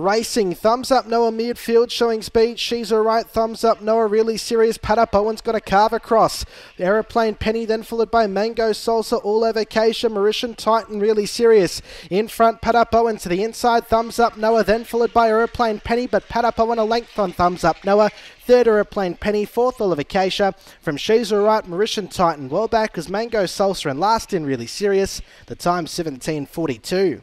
racing. Thumbs up Noah midfield showing speed. She's all right. Thumbs up Noah really serious. Pat up Owen's got a carve across. Aeroplane Penny then followed by Mango Salsa all over Acacia. Mauritian Titan really serious. In front Pat up Owen to the inside. Thumbs up Noah then followed by Aeroplane Penny but Pat up Owen a length on Thumbs up Noah. Third Aeroplane Penny. Fourth Oliver Acacia. From She's all right Mauritian Titan. Well back is Mango Salsa and last in really serious. The time 1742.